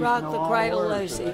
Rock the cradle, Lucy.